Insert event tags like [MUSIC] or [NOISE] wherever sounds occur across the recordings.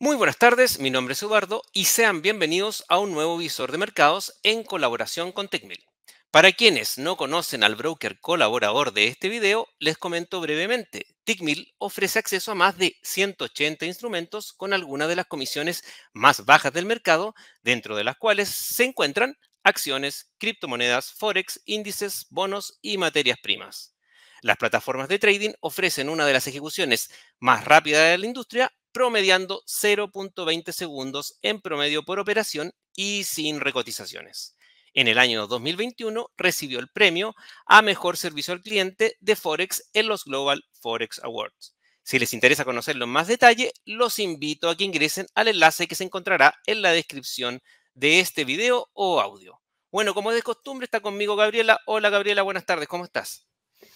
Muy buenas tardes, mi nombre es Eduardo y sean bienvenidos a un nuevo visor de mercados en colaboración con TechMill. Para quienes no conocen al broker colaborador de este video, les comento brevemente. TickMill ofrece acceso a más de 180 instrumentos con algunas de las comisiones más bajas del mercado, dentro de las cuales se encuentran acciones, criptomonedas, forex, índices, bonos y materias primas. Las plataformas de trading ofrecen una de las ejecuciones más rápidas de la industria promediando 0.20 segundos en promedio por operación y sin recotizaciones. En el año 2021 recibió el premio a Mejor Servicio al Cliente de Forex en los Global Forex Awards. Si les interesa conocerlo en más detalle, los invito a que ingresen al enlace que se encontrará en la descripción de este video o audio. Bueno, como de costumbre, está conmigo Gabriela. Hola Gabriela, buenas tardes, ¿cómo estás?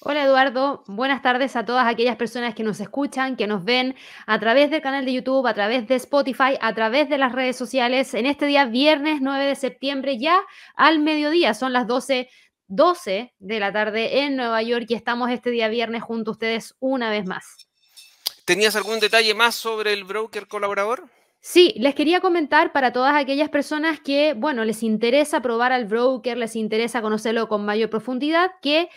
Hola Eduardo, buenas tardes a todas aquellas personas que nos escuchan, que nos ven a través del canal de YouTube, a través de Spotify, a través de las redes sociales. En este día, viernes 9 de septiembre, ya al mediodía, son las 12, 12 de la tarde en Nueva York y estamos este día viernes junto a ustedes una vez más. ¿Tenías algún detalle más sobre el broker colaborador? Sí, les quería comentar para todas aquellas personas que, bueno, les interesa probar al broker, les interesa conocerlo con mayor profundidad, que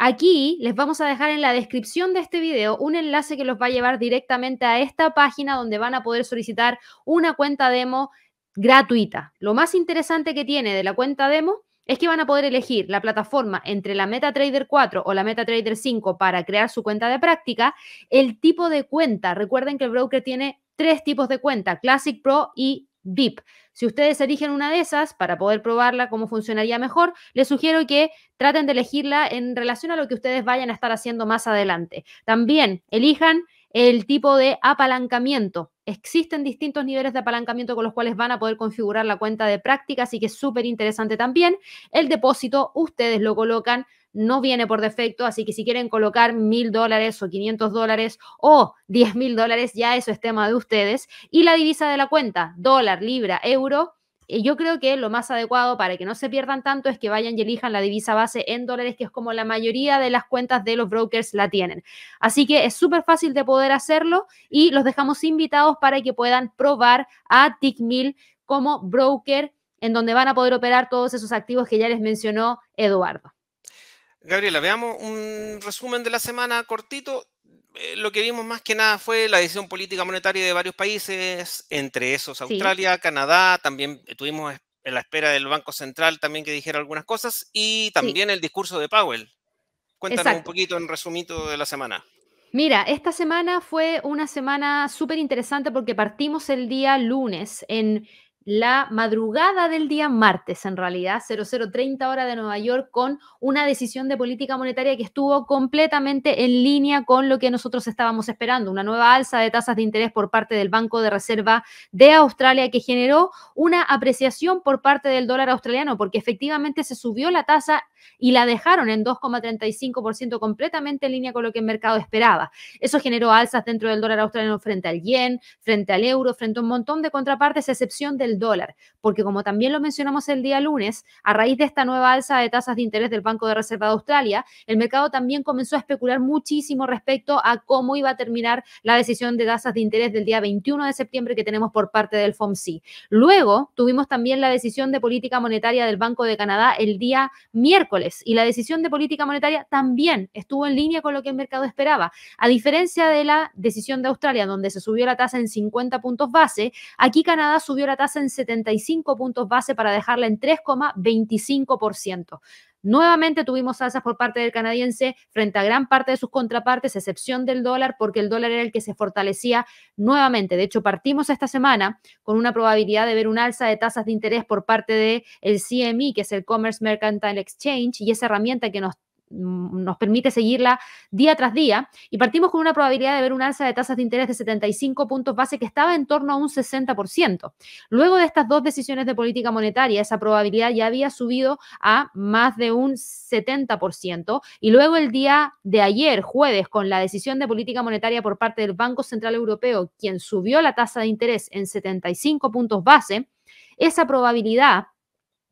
Aquí les vamos a dejar en la descripción de este video un enlace que los va a llevar directamente a esta página donde van a poder solicitar una cuenta demo gratuita. Lo más interesante que tiene de la cuenta demo es que van a poder elegir la plataforma entre la MetaTrader 4 o la MetaTrader 5 para crear su cuenta de práctica, el tipo de cuenta. Recuerden que el broker tiene tres tipos de cuenta, Classic Pro y VIP. Si ustedes eligen una de esas para poder probarla cómo funcionaría mejor, les sugiero que traten de elegirla en relación a lo que ustedes vayan a estar haciendo más adelante. También elijan el tipo de apalancamiento. Existen distintos niveles de apalancamiento con los cuales van a poder configurar la cuenta de práctica, así que es súper interesante también. El depósito, ustedes lo colocan no viene por defecto, así que si quieren colocar mil dólares o 500 dólares o 10 mil dólares, ya eso es tema de ustedes. Y la divisa de la cuenta, dólar, libra, euro, eh, yo creo que lo más adecuado para que no se pierdan tanto es que vayan y elijan la divisa base en dólares, que es como la mayoría de las cuentas de los brokers la tienen. Así que es súper fácil de poder hacerlo y los dejamos invitados para que puedan probar a TickMill como broker en donde van a poder operar todos esos activos que ya les mencionó Eduardo. Gabriela, veamos un resumen de la semana cortito. Eh, lo que vimos más que nada fue la decisión política monetaria de varios países, entre esos Australia, Canadá, también tuvimos en la espera del Banco Central también que dijera algunas cosas y también el discurso de Powell. Cuéntanos un poquito en resumito de la semana. Mira, esta semana fue una semana súper interesante porque partimos el día lunes en la madrugada del día martes, en realidad, 0030 hora de Nueva York, con una decisión de política monetaria que estuvo completamente en línea con lo que nosotros estábamos esperando, una nueva alza de tasas de interés por parte del Banco de Reserva de Australia que generó una apreciación por parte del dólar australiano, porque efectivamente se subió la tasa y la dejaron en 2,35% completamente en línea con lo que el mercado esperaba. Eso generó alzas dentro del dólar australiano frente al yen, frente al euro, frente a un montón de contrapartes, excepción del dólar, porque como también lo mencionamos el día lunes, a raíz de esta nueva alza de tasas de interés del Banco de Reserva de Australia, el mercado también comenzó a especular muchísimo respecto a cómo iba a terminar la decisión de tasas de interés del día 21 de septiembre que tenemos por parte del FOMC. Luego tuvimos también la decisión de política monetaria del Banco de Canadá el día miércoles y la decisión de política monetaria también estuvo en línea con lo que el mercado esperaba. A diferencia de la decisión de Australia, donde se subió la tasa en 50 puntos base, aquí Canadá subió la tasa en 75 puntos base para dejarla en 3,25%. Nuevamente tuvimos alzas por parte del canadiense frente a gran parte de sus contrapartes, excepción del dólar, porque el dólar era el que se fortalecía nuevamente. De hecho, partimos esta semana con una probabilidad de ver un alza de tasas de interés por parte del el CME, que es el Commerce Mercantile Exchange, y esa herramienta que nos nos permite seguirla día tras día y partimos con una probabilidad de ver un alza de tasas de interés de 75 puntos base que estaba en torno a un 60%. Luego de estas dos decisiones de política monetaria, esa probabilidad ya había subido a más de un 70% y luego el día de ayer, jueves, con la decisión de política monetaria por parte del Banco Central Europeo, quien subió la tasa de interés en 75 puntos base, esa probabilidad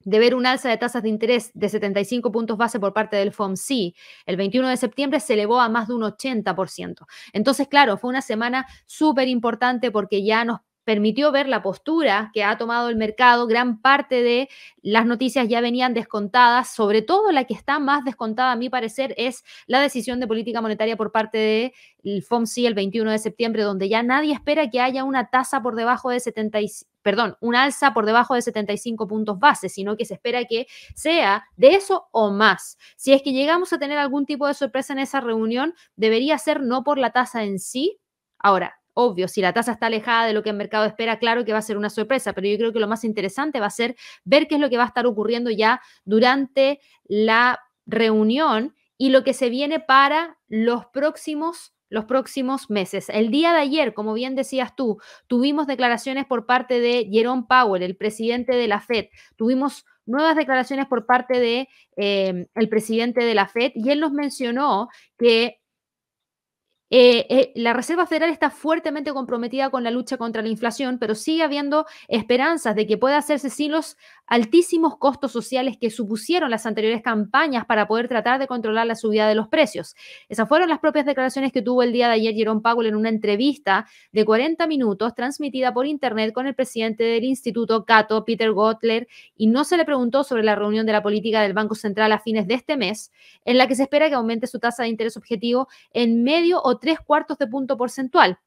de ver un alza de tasas de interés de 75 puntos base por parte del FOMC el 21 de septiembre se elevó a más de un 80%. Entonces, claro, fue una semana súper importante porque ya nos permitió ver la postura que ha tomado el mercado. Gran parte de las noticias ya venían descontadas, sobre todo la que está más descontada, a mi parecer, es la decisión de política monetaria por parte del FOMC el 21 de septiembre, donde ya nadie espera que haya una tasa por debajo de 70, perdón, un alza por debajo de 75 puntos base, sino que se espera que sea de eso o más. Si es que llegamos a tener algún tipo de sorpresa en esa reunión, debería ser no por la tasa en sí. Ahora, Obvio, si la tasa está alejada de lo que el mercado espera, claro que va a ser una sorpresa, pero yo creo que lo más interesante va a ser ver qué es lo que va a estar ocurriendo ya durante la reunión y lo que se viene para los próximos los próximos meses. El día de ayer, como bien decías tú, tuvimos declaraciones por parte de Jerome Powell, el presidente de la Fed. Tuvimos nuevas declaraciones por parte de eh, el presidente de la Fed y él nos mencionó que eh, eh, la Reserva Federal está fuertemente comprometida con la lucha contra la inflación, pero sigue habiendo esperanzas de que pueda hacerse sin los altísimos costos sociales que supusieron las anteriores campañas para poder tratar de controlar la subida de los precios. Esas fueron las propias declaraciones que tuvo el día de ayer Jerome Powell en una entrevista de 40 minutos transmitida por internet con el presidente del Instituto Cato, Peter Gotler, y no se le preguntó sobre la reunión de la política del Banco Central a fines de este mes, en la que se espera que aumente su tasa de interés objetivo en medio tres cuartos de punto porcentual.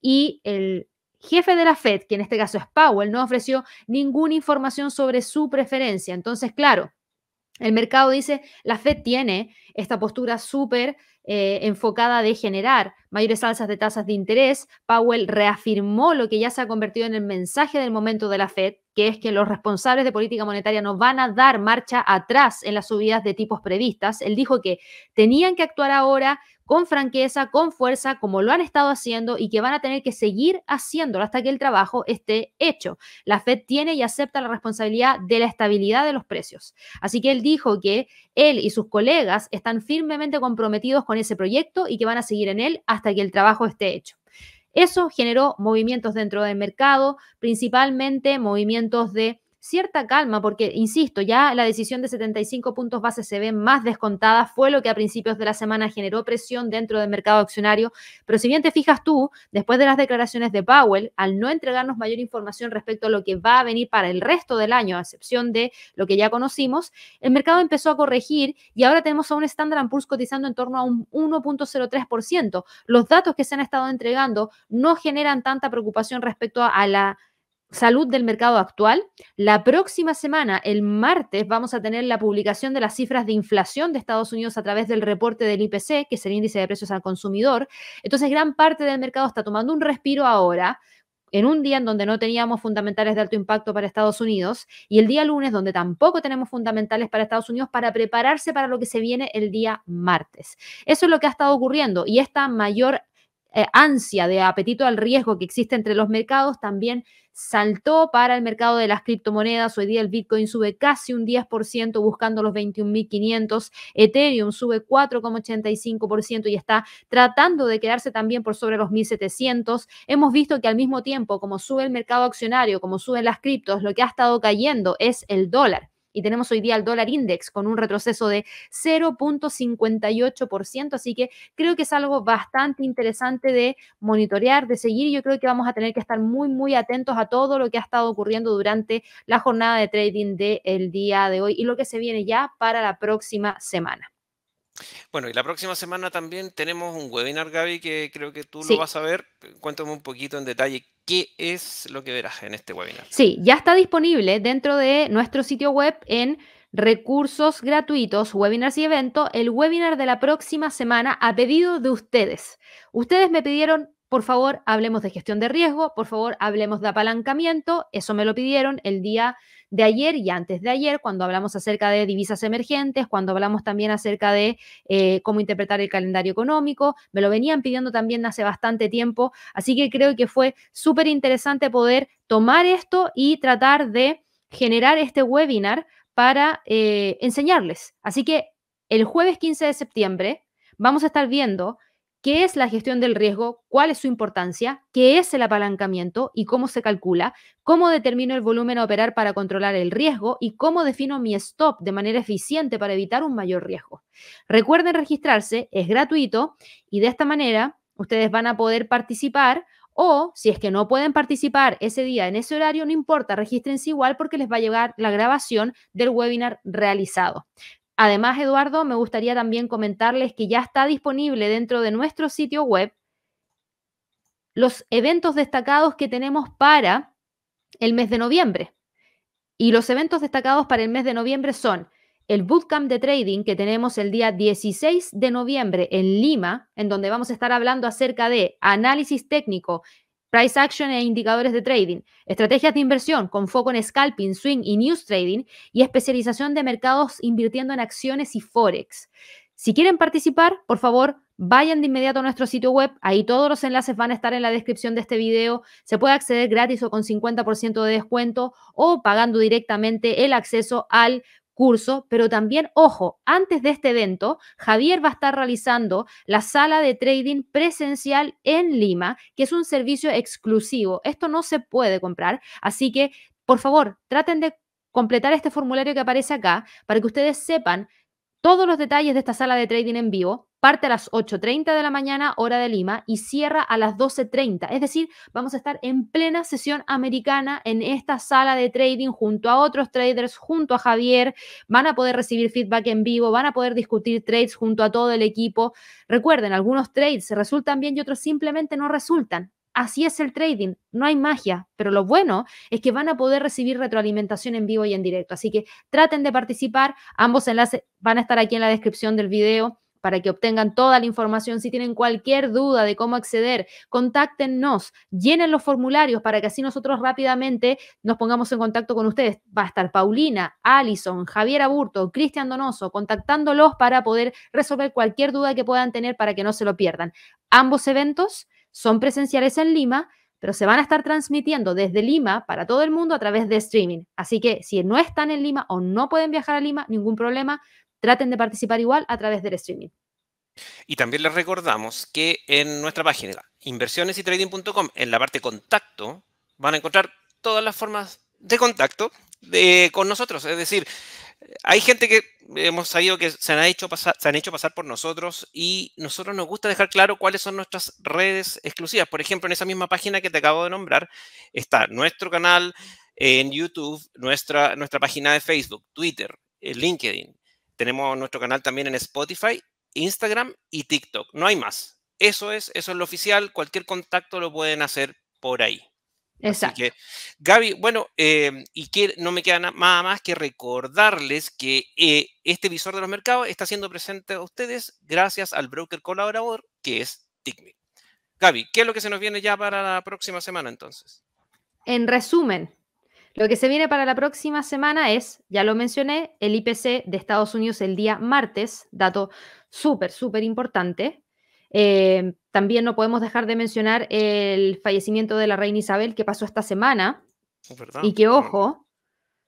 Y el jefe de la Fed, que en este caso es Powell, no ofreció ninguna información sobre su preferencia. Entonces, claro, el mercado dice, la Fed tiene esta postura súper eh, enfocada de generar mayores alzas de tasas de interés. Powell reafirmó lo que ya se ha convertido en el mensaje del momento de la Fed, que es que los responsables de política monetaria no van a dar marcha atrás en las subidas de tipos previstas. Él dijo que tenían que actuar ahora con franqueza, con fuerza, como lo han estado haciendo y que van a tener que seguir haciéndolo hasta que el trabajo esté hecho. La Fed tiene y acepta la responsabilidad de la estabilidad de los precios. Así que él dijo que él y sus colegas están firmemente comprometidos con ese proyecto y que van a seguir en él hasta que el trabajo esté hecho. Eso generó movimientos dentro del mercado, principalmente movimientos de cierta calma, porque, insisto, ya la decisión de 75 puntos base se ve más descontada, fue lo que a principios de la semana generó presión dentro del mercado accionario, pero si bien te fijas tú, después de las declaraciones de Powell, al no entregarnos mayor información respecto a lo que va a venir para el resto del año, a excepción de lo que ya conocimos, el mercado empezó a corregir y ahora tenemos a un Standard Poor's cotizando en torno a un 1.03%. Los datos que se han estado entregando no generan tanta preocupación respecto a la salud del mercado actual. La próxima semana, el martes, vamos a tener la publicación de las cifras de inflación de Estados Unidos a través del reporte del IPC, que es el índice de precios al consumidor. Entonces, gran parte del mercado está tomando un respiro ahora, en un día en donde no teníamos fundamentales de alto impacto para Estados Unidos y el día lunes donde tampoco tenemos fundamentales para Estados Unidos para prepararse para lo que se viene el día martes. Eso es lo que ha estado ocurriendo y esta mayor eh, ansia de apetito al riesgo que existe entre los mercados también saltó para el mercado de las criptomonedas. Hoy día el Bitcoin sube casi un 10% buscando los 21.500. Ethereum sube 4,85% y está tratando de quedarse también por sobre los 1.700. Hemos visto que al mismo tiempo, como sube el mercado accionario, como suben las criptos, lo que ha estado cayendo es el dólar y tenemos hoy día el dólar index con un retroceso de 0.58%, así que creo que es algo bastante interesante de monitorear, de seguir. Yo creo que vamos a tener que estar muy, muy atentos a todo lo que ha estado ocurriendo durante la jornada de trading del día de hoy y lo que se viene ya para la próxima semana. Bueno, y la próxima semana también tenemos un webinar, Gaby, que creo que tú lo vas a ver. Cuéntame un poquito en detalle qué es lo que verás en este webinar. Sí, ya está disponible dentro de nuestro sitio web en recursos gratuitos, webinars y eventos, el webinar de la próxima semana a pedido de ustedes. Ustedes me pidieron por favor, hablemos de gestión de riesgo, por favor, hablemos de apalancamiento. Eso me lo pidieron el día de ayer y antes de ayer, cuando hablamos acerca de divisas emergentes, cuando hablamos también acerca de eh, cómo interpretar el calendario económico. Me lo venían pidiendo también hace bastante tiempo, así que creo que fue súper interesante poder tomar esto y tratar de generar este webinar para eh, enseñarles. Así que el jueves 15 de septiembre vamos a estar viendo qué es la gestión del riesgo, cuál es su importancia, qué es el apalancamiento y cómo se calcula, cómo determino el volumen a operar para controlar el riesgo y cómo defino mi stop de manera eficiente para evitar un mayor riesgo. Recuerden registrarse, es gratuito y de esta manera ustedes van a poder participar o si es que no pueden participar ese día en ese horario, no importa, regístrense igual porque les va a llegar la grabación del webinar realizado. Además, Eduardo, me gustaría también comentarles que ya está disponible dentro de nuestro sitio web los eventos destacados que tenemos para el mes de noviembre. Y los eventos destacados para el mes de noviembre son el bootcamp de trading que tenemos el día 16 de noviembre en Lima, en donde vamos a estar hablando acerca de análisis técnico, price action e indicadores de trading, estrategias de inversión con foco en scalping, swing y news trading y especialización de mercados invirtiendo en acciones y forex. Si quieren participar, por favor, vayan de inmediato a nuestro sitio web. Ahí todos los enlaces van a estar en la descripción de este video. Se puede acceder gratis o con 50% de descuento o pagando directamente el acceso al curso, pero también, ojo, antes de este evento, Javier va a estar realizando la sala de trading presencial en Lima, que es un servicio exclusivo. Esto no se puede comprar, así que, por favor, traten de completar este formulario que aparece acá para que ustedes sepan todos los detalles de esta sala de trading en vivo. Parte a las 8.30 de la mañana, hora de Lima, y cierra a las 12.30. Es decir, vamos a estar en plena sesión americana en esta sala de trading junto a otros traders, junto a Javier. Van a poder recibir feedback en vivo, van a poder discutir trades junto a todo el equipo. Recuerden, algunos trades resultan bien y otros simplemente no resultan. Así es el trading, no hay magia, pero lo bueno es que van a poder recibir retroalimentación en vivo y en directo. Así que traten de participar, ambos enlaces van a estar aquí en la descripción del video para que obtengan toda la información. Si tienen cualquier duda de cómo acceder, contáctenos, llenen los formularios para que así nosotros rápidamente nos pongamos en contacto con ustedes. Va a estar Paulina, Alison, Javier Aburto, Cristian Donoso, contactándolos para poder resolver cualquier duda que puedan tener para que no se lo pierdan. Ambos eventos son presenciales en Lima, pero se van a estar transmitiendo desde Lima para todo el mundo a través de streaming. Así que si no están en Lima o no pueden viajar a Lima, ningún problema, traten de participar igual a través del streaming. Y también les recordamos que en nuestra página inversionesytrading.com, en la parte contacto, van a encontrar todas las formas de contacto con nosotros. Es decir, hay gente que hemos sabido que se han, hecho pasar, se han hecho pasar por nosotros y nosotros nos gusta dejar claro cuáles son nuestras redes exclusivas. Por ejemplo, en esa misma página que te acabo de nombrar está nuestro canal en YouTube, nuestra, nuestra página de Facebook, Twitter, eh, LinkedIn. Tenemos nuestro canal también en Spotify, Instagram y TikTok. No hay más. Eso es, eso es lo oficial. Cualquier contacto lo pueden hacer por ahí. Exacto. Gaby, bueno, em, y que no me queda nada más que recordarles que eh, este visor de los mercados está siendo presente a ustedes gracias al broker colaborador que es TICMI. Gaby, ¿qué es lo que se nos viene ya para la próxima semana entonces? En resumen, lo que se viene para la próxima semana es, ya lo mencioné, el IPC de Estados Unidos el día martes, dato súper, súper importante. Eh, también no podemos dejar de mencionar el fallecimiento de la reina Isabel que pasó esta semana y que, ojo,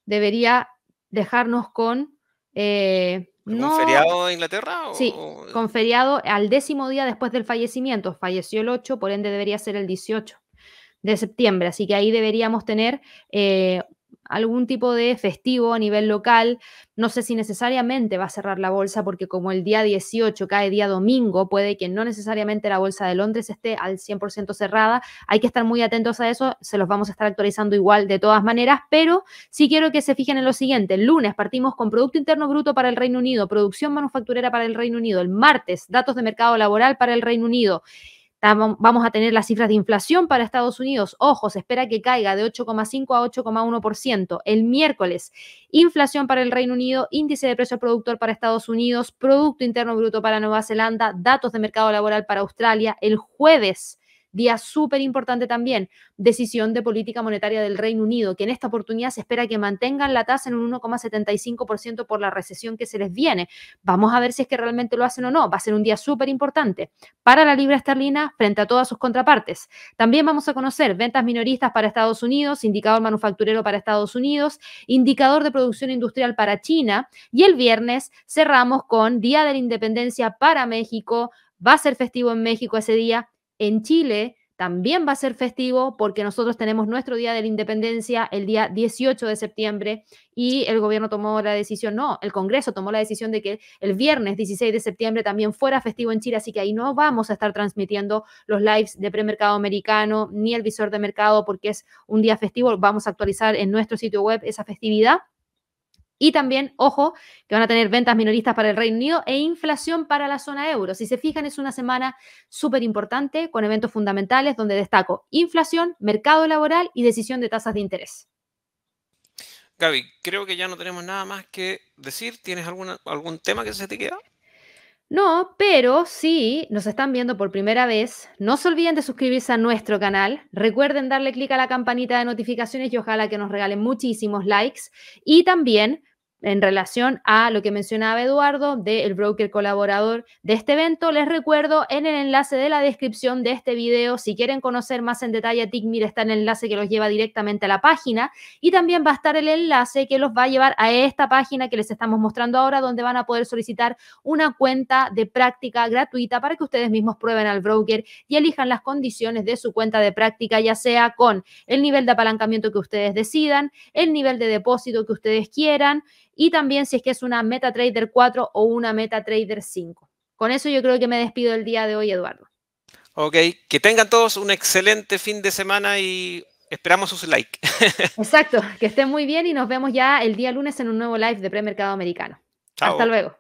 debería dejarnos con... Eh, feriado en Inglaterra? Sí, con feriado al décimo día después del fallecimiento. Falleció el 8, por ende debería ser el 18 de septiembre. Así que ahí deberíamos tener eh, algún tipo de festivo a nivel local. No sé si necesariamente va a cerrar la bolsa porque como el día 18 cae día domingo, puede que no necesariamente la bolsa de Londres esté al 100% cerrada. Hay que estar muy atentos a eso, se los vamos a estar actualizando igual de todas maneras, pero sí quiero que se fijen en lo siguiente. El lunes partimos con Producto Interno Bruto para el Reino Unido, producción manufacturera para el Reino Unido. El martes, datos de mercado laboral para el Reino Unido. Vamos a tener las cifras de inflación para Estados Unidos. Ojo, se espera que caiga de 8,5 a 8,1%. El miércoles, inflación para el Reino Unido, índice de precio productor para Estados Unidos, Producto Interno Bruto para Nueva Zelanda, datos de mercado laboral para Australia. El jueves, Día súper importante también, decisión de política monetaria del Reino Unido, que en esta oportunidad se espera que mantengan la tasa en un 1,75% por la recesión que se les viene. Vamos a ver si es que realmente lo hacen o no. Va a ser un día súper importante para la libra esterlina frente a todas sus contrapartes. También vamos a conocer ventas minoristas para Estados Unidos, indicador manufacturero para Estados Unidos, indicador de producción industrial para China y el viernes cerramos con Día de la Independencia para México. Va a ser festivo en México ese día en Chile también va a ser festivo porque nosotros tenemos nuestro Día de la Independencia el día 18 de septiembre y el gobierno tomó la decisión, no, el Congreso tomó la decisión de que el viernes 16 de septiembre también fuera festivo en Chile, así que ahí no vamos a estar transmitiendo los lives de premercado americano ni el visor de mercado porque es un día festivo, vamos a actualizar en nuestro sitio web esa festividad. Y también, ojo, que van a tener ventas minoristas para el Reino Unido e inflación para la zona euro. Si se fijan, es una semana súper importante con eventos fundamentales donde destaco inflación, mercado laboral y decisión de tasas de interés. Gaby, creo que ya no tenemos nada más que decir. ¿Tienes alguna, algún tema que se te queda? No, pero si nos están viendo por primera vez, no se olviden de suscribirse a nuestro canal. Recuerden darle clic a la campanita de notificaciones y ojalá que nos regalen muchísimos likes. Y también en relación a lo que mencionaba Eduardo del broker colaborador de este evento, les recuerdo en el enlace de la descripción de este video, si quieren conocer más en detalle a TICMIR, está el enlace que los lleva directamente a la página. Y también va a estar el enlace que los va a llevar a esta página que les estamos mostrando ahora, donde van a poder solicitar una cuenta de práctica gratuita para que ustedes mismos prueben al broker y elijan las condiciones de su cuenta de práctica, ya sea con el nivel de apalancamiento que ustedes decidan, el nivel de depósito que ustedes quieran, y también si es que es una MetaTrader 4 o una MetaTrader 5. Con eso yo creo que me despido el día de hoy, Eduardo. Ok, que tengan todos un excelente fin de semana y esperamos sus likes. [LAUGHS] Exacto, que estén muy bien y nos vemos ya el día lunes en un nuevo live de Premercado Americano. Hasta luego.